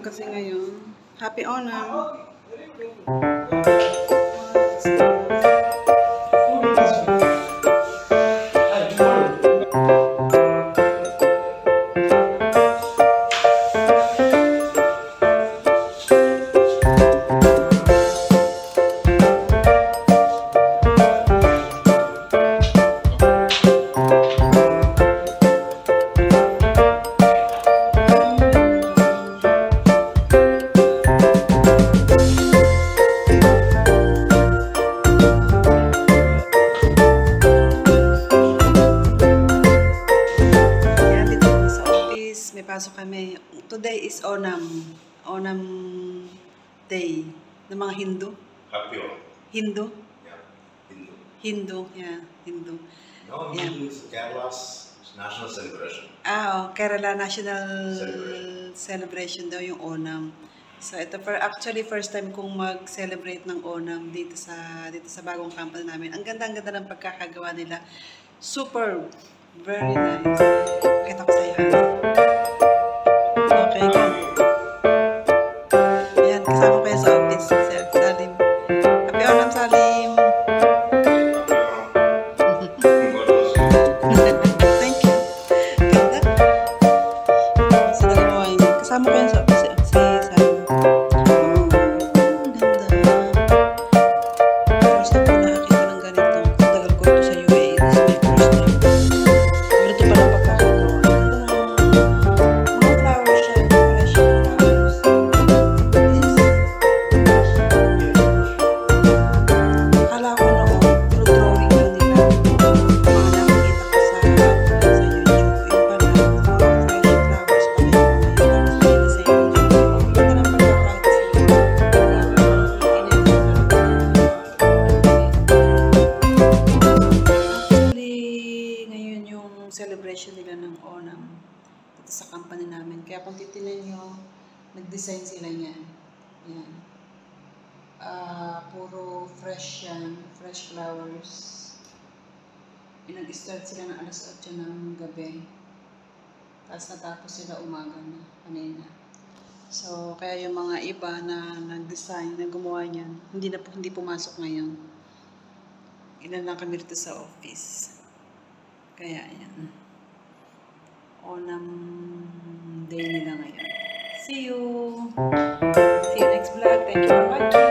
Kasi ngayon. Happy Onam! Today is Onam. Onam Day ng mga Hindu. Happy one. Hindu? Yeah. Hindu. Hindu, yeah, Hindu. No, Yeah. Hindu is Kerala's national celebration. Ah, oh, Kerala National Celebration. Celebration daw yung Onam. So ito for actually first time kong mag-celebrate ng Onam dito sa dito sa bagong company namin. Ang ganda ang ganda ng pagkakagawa nila. Super very nice. Kita ko sa iyo. Kamu. Celebration nila ng Onam dito sa company namin. Kaya kung titinan nyo, nag-design sila niyan. Yan. Ah, puro fresh yan, fresh flowers. Nag-start sila ng alas 8 ng gabi. Tapos natapos sila umaga na, kanina. So, kaya yung mga iba na nag-design, na gumawa niyan, hindi na po, hindi pumasok ngayon. Ilan lang kami dito sa office. Kaya, yan. Onam day nila ngayon. See you! See you next vlog. Thank you for watching.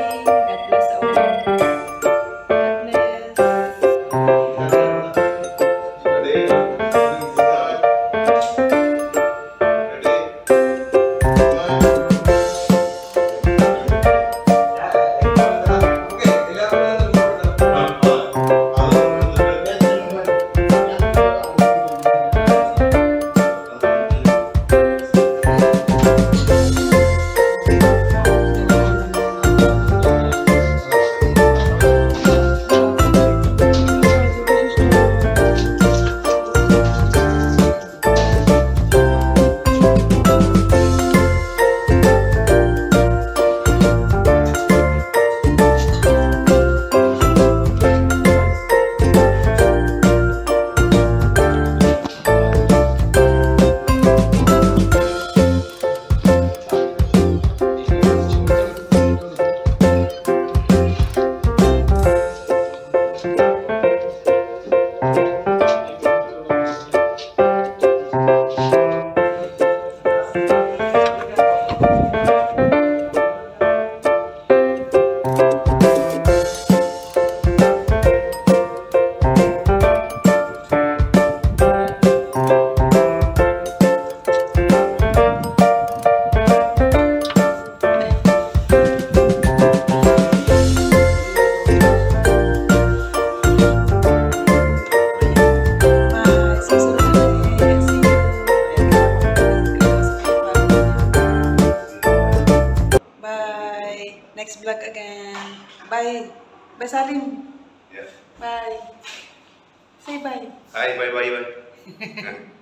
Next vlog again. Bye. Bye, Salim. Yeah. Bye. Say bye. Hi, bye bye bye.